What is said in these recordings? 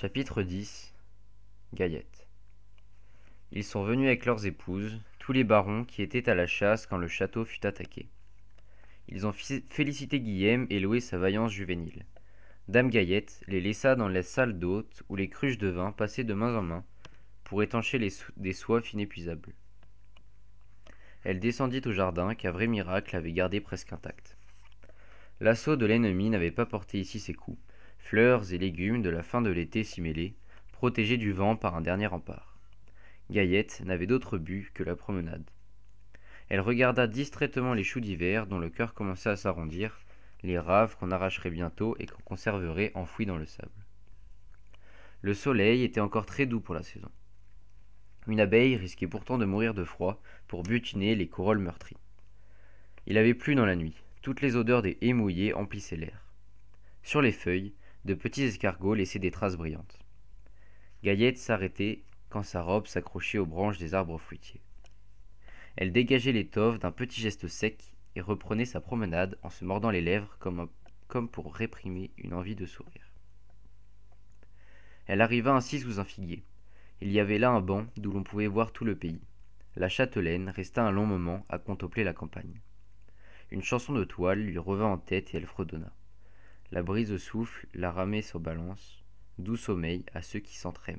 Chapitre 10 Gaillette Ils sont venus avec leurs épouses, tous les barons qui étaient à la chasse quand le château fut attaqué. Ils ont félicité Guillaume et loué sa vaillance juvénile. Dame Gaillette les laissa dans la salle d'hôtes où les cruches de vin passaient de main en main pour étancher les des soifs inépuisables. Elle descendit au jardin qu'un vrai miracle avait gardé presque intact. L'assaut de l'ennemi n'avait pas porté ici ses coups, fleurs et légumes de la fin de l'été s'y mêlaient, protégés du vent par un dernier rempart. Gaillette n'avait d'autre but que la promenade. Elle regarda distraitement les choux d'hiver dont le cœur commençait à s'arrondir, les raves qu'on arracherait bientôt et qu'on conserverait enfouis dans le sable. Le soleil était encore très doux pour la saison. Une abeille risquait pourtant de mourir de froid pour butiner les corolles meurtries. Il avait plu dans la nuit. Toutes les odeurs des haies mouillées emplissaient l'air. Sur les feuilles, de petits escargots laissaient des traces brillantes. Gaillette s'arrêtait quand sa robe s'accrochait aux branches des arbres fruitiers. Elle dégageait l'étoffe d'un petit geste sec et reprenait sa promenade en se mordant les lèvres comme, comme pour réprimer une envie de sourire. Elle arriva ainsi sous un figuier. Il y avait là un banc d'où l'on pouvait voir tout le pays. La châtelaine resta un long moment à contempler la campagne. Une chanson de toile lui revint en tête et elle fredonna. La brise souffle, la ramée se balance, doux sommeil à ceux qui s'entraiment.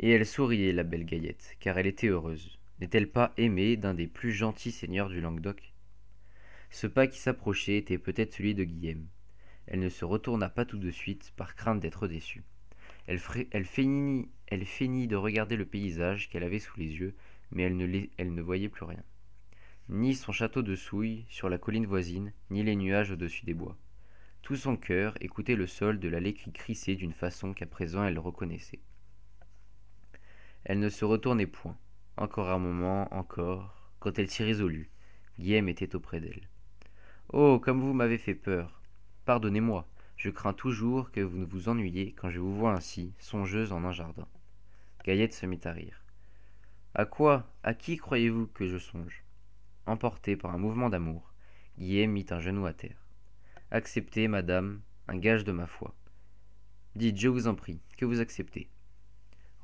Et elle souriait, la belle Gaillette, car elle était heureuse. N'est-elle pas aimée d'un des plus gentils seigneurs du Languedoc? Ce pas qui s'approchait était peut-être celui de Guillaume. Elle ne se retourna pas tout de suite par crainte d'être déçue. Elle, feignit, de regarder le paysage qu'elle avait sous les yeux, mais elle ne voyait plus rien ni son château de Souille sur la colline voisine, ni les nuages au-dessus des bois. Tout son cœur écoutait le sol de l'allée qui crissait d'une façon qu'à présent elle reconnaissait. Elle ne se retournait point. Encore un moment, encore. Quand elle s'y résolut, Guillaume était auprès d'elle. Oh, comme vous m'avez fait peur. Pardonnez-moi, je crains toujours que vous ne vous ennuyiez quand je vous vois ainsi, songeuse en un jardin. Gaillette se mit à rire. À quoi, à qui croyez-vous que je songe? Emporté par un mouvement d'amour, Guillaume mit un genou à terre. Acceptez, madame, un gage de ma foi. Dites, je vous en prie, que vous acceptez.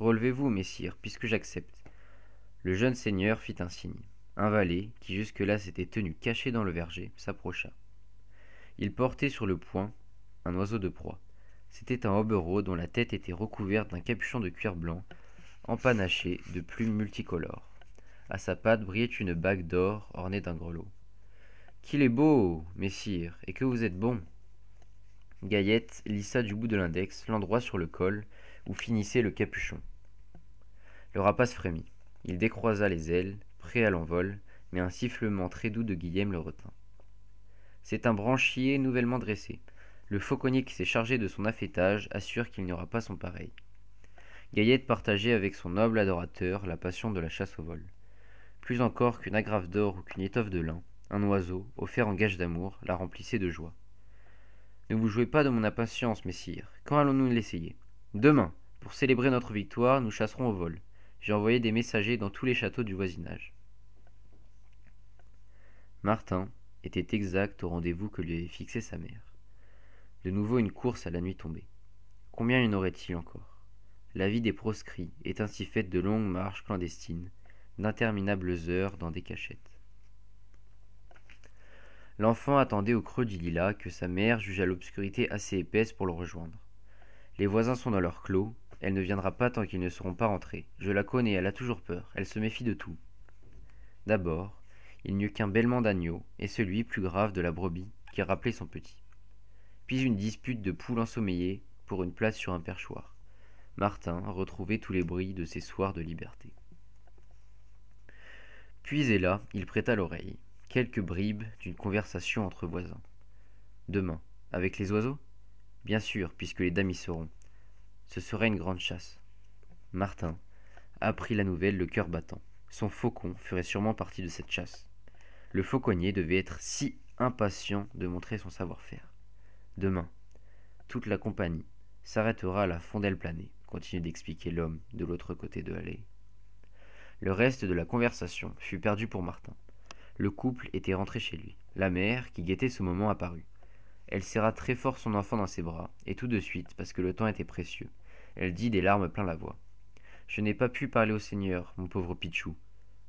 Relevez-vous, messire, puisque j'accepte. Le jeune seigneur fit un signe. Un valet, qui jusque-là s'était tenu caché dans le verger, s'approcha. Il portait sur le poing un oiseau de proie. C'était un hobereau dont la tête était recouverte d'un capuchon de cuir blanc, empanaché de plumes multicolores. À sa patte brillait une bague d'or ornée d'un grelot. Qu'il est beau, messire, et que vous êtes bon. Gaillette lissa du bout de l'index l'endroit sur le col où finissait le capuchon. Le rapace frémit. Il décroisa les ailes, prêt à l'envol, mais un sifflement très doux de Guillaume le retint. C'est un branchier nouvellement dressé. Le fauconnier qui s'est chargé de son affêtage assure qu'il n'y aura pas son pareil. Gaillette partageait avec son noble adorateur la passion de la chasse au vol plus encore qu'une agrafe d'or ou qu'une étoffe de lin, un oiseau, offert en gage d'amour, la remplissait de joie. Ne vous jouez pas de mon impatience, messire. Quand allons-nous l'essayer? Demain. Pour célébrer notre victoire, nous chasserons au vol. J'ai envoyé des messagers dans tous les châteaux du voisinage. Martin était exact au rendez-vous que lui avait fixé sa mère. De nouveau une course à la nuit tombée. Combien y en aurait-il encore? La vie des proscrits est ainsi faite de longues marches clandestines, d'interminables heures dans des cachettes. L'enfant attendait au creux du lilas que sa mère jugea l'obscurité assez épaisse pour le rejoindre. Les voisins sont dans leur clos, elle ne viendra pas tant qu'ils ne seront pas rentrés. Je la connais, elle a toujours peur, elle se méfie de tout. D'abord, il n'y eut qu'un bêlement d'agneau, et celui, plus grave, de la brebis, qui rappelait son petit. Puis une dispute de poules ensommeillées pour une place sur un perchoir. Martin retrouvait tous les bruits de ses soirs de liberté. Puis et là, il prêta l'oreille. Quelques bribes d'une conversation entre voisins. Demain, avec les oiseaux? Bien sûr, puisque les dames y seront. Ce serait une grande chasse. Martin apprit la nouvelle le cœur battant. Son faucon ferait sûrement partie de cette chasse. Le fauconnier devait être si impatient de montrer son savoir-faire. Demain, toute la compagnie s'arrêtera à la fondelle planée, continue d'expliquer l'homme de l'autre côté de l'allée. Le reste de la conversation fut perdu pour Martin. Le couple était rentré chez lui. La mère, qui guettait ce moment, apparut. Elle serra très fort son enfant dans ses bras, et tout de suite, parce que le temps était précieux, elle dit des larmes plein la voix. Je n'ai pas pu parler au Seigneur, mon pauvre Pichou.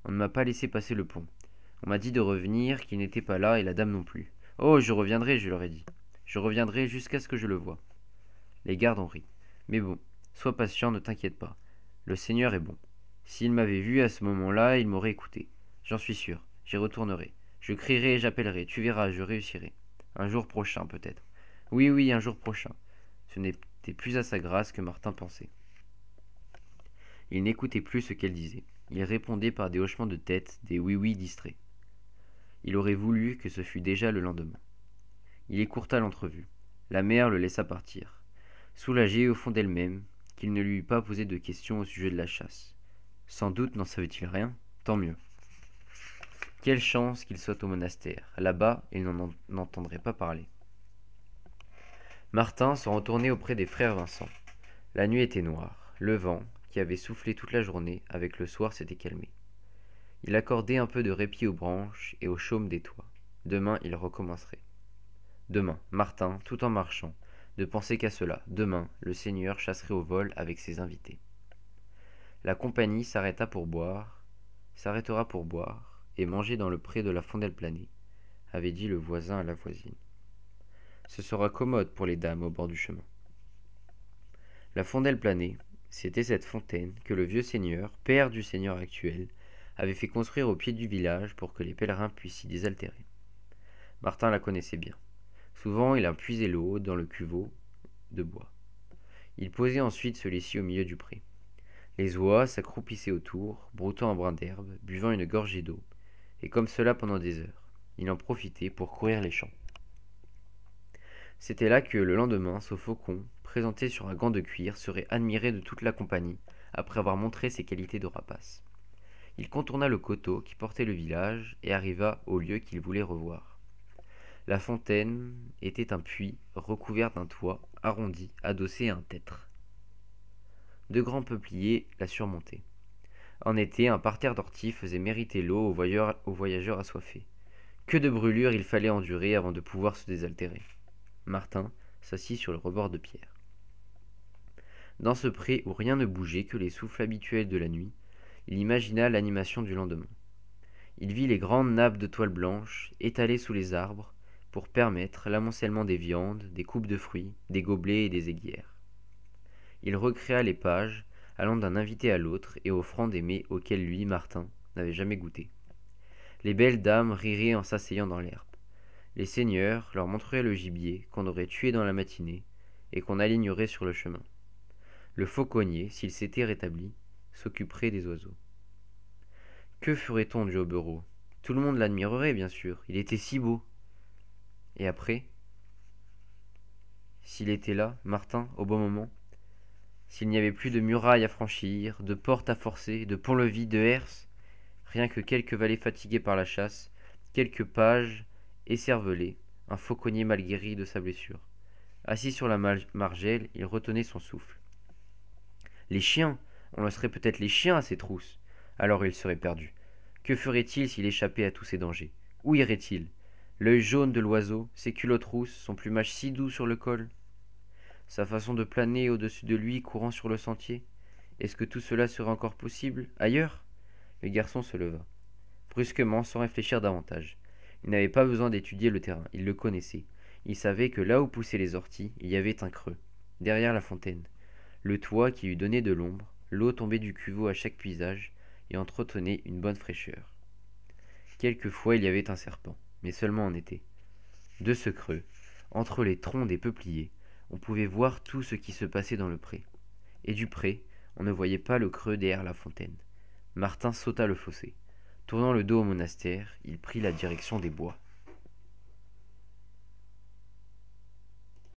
On ne m'a pas laissé passer le pont. On m'a dit de revenir, qu'il n'était pas là, et la dame non plus. Oh, je reviendrai, je leur ai dit. Je reviendrai jusqu'à ce que je le voie. Les gardes ont ri. Mais bon, sois patient, ne t'inquiète pas. Le Seigneur est bon. S'il m'avait vu à ce moment-là, il m'aurait écouté. J'en suis sûr. J'y retournerai. Je crierai et j'appellerai. Tu verras, je réussirai. Un jour prochain, peut-être. Oui, oui, un jour prochain. Ce n'était plus à sa grâce que Martin pensait. Il n'écoutait plus ce qu'elle disait. Il répondait par des hochements de tête, des oui-oui distraits. Il aurait voulu que ce fût déjà le lendemain. Il écourta l'entrevue. La mère le laissa partir, soulagée au fond d'elle-même qu'il ne lui eût pas posé de questions au sujet de la chasse. Sans doute n'en savait-il rien, tant mieux. Quelle chance qu'il soit au monastère. Là-bas, il n'en entendrait pas parler. Martin se retournait auprès des frères Vincent. La nuit était noire. Le vent, qui avait soufflé toute la journée, avec le soir s'était calmé. Il accordait un peu de répit aux branches et aux chaumes des toits. Demain, il recommencerait. Demain, Martin, tout en marchant, ne pensait qu'à cela. Demain, le Seigneur chasserait au vol avec ses invités. La compagnie s'arrêta pour boire, s'arrêtera pour boire et manger dans le pré de la fondelle planée, avait dit le voisin à la voisine. Ce sera commode pour les dames au bord du chemin. La fondelle planée, c'était cette fontaine que le vieux seigneur, père du seigneur actuel, avait fait construire au pied du village pour que les pèlerins puissent s'y désaltérer. Martin la connaissait bien. Souvent, il puisait l'eau dans le cuveau de bois. Il posait ensuite celui-ci au milieu du pré. Les oies s'accroupissaient autour, broutant un brin d'herbe, buvant une gorgée d'eau, et comme cela pendant des heures. Il en profitait pour courir les champs. C'était là que, le lendemain, ce faucon, présenté sur un gant de cuir, serait admiré de toute la compagnie, après avoir montré ses qualités de rapace. Il contourna le coteau qui portait le village et arriva au lieu qu'il voulait revoir. La fontaine était un puits recouvert d'un toit arrondi, adossé à un tertre. Deux grands peupliers la surmontaient. En été, un parterre d'orties faisait mériter l'eau aux voyageurs, aux voyageurs assoiffés. Que de brûlures il fallait endurer avant de pouvoir se désaltérer. Martin s'assit sur le rebord de pierre. Dans ce pré où rien ne bougeait que les souffles habituels de la nuit, il imagina l'animation du lendemain. Il vit les grandes nappes de toile blanche étalées sous les arbres pour permettre l'amoncellement des viandes, des coupes de fruits, des gobelets et des aiguières. Il recréa les pages, allant d'un invité à l'autre et offrant des mets auxquels lui, Martin, n'avait jamais goûté. Les belles dames riraient en s'asseyant dans l'herbe. Les seigneurs leur montreraient le gibier qu'on aurait tué dans la matinée et qu'on alignerait sur le chemin. Le fauconnier, s'il s'était rétabli, s'occuperait des oiseaux. Que ferait-on du Hobereau Tout le monde l'admirerait, bien sûr. Il était si beau. Et après? S'il était là, Martin, au bon moment? S'il n'y avait plus de murailles à franchir, de portes à forcer, de pont-levis, de herses Rien que quelques valets fatigués par la chasse, quelques pages écervelés, un fauconnier mal guéri de sa blessure. Assis sur la margelle, il retenait son souffle. Les chiens On laisserait peut-être les chiens à ses trousses. Alors il serait perdu. Que ferait-il s'il échappait à tous ces dangers? Où irait-il L'œil jaune de l'oiseau, ses culottes rousses, son plumage si doux sur le col? Sa façon de planer au-dessus de lui, courant sur le sentier Est-ce que tout cela serait encore possible ailleurs? Le garçon se leva, brusquement, sans réfléchir davantage. Il n'avait pas besoin d'étudier le terrain, il le connaissait. Il savait que là où poussaient les orties, il y avait un creux, derrière la fontaine le toit qui lui donnait de l'ombre, l'eau tombait du cuveau à chaque puisage et entretenait une bonne fraîcheur. Quelquefois il y avait un serpent, mais seulement en été. De ce creux, entre les troncs des peupliers, on pouvait voir tout ce qui se passait dans le pré. Et du pré, on ne voyait pas le creux derrière la fontaine. Martin sauta le fossé. Tournant le dos au monastère, il prit la direction des bois.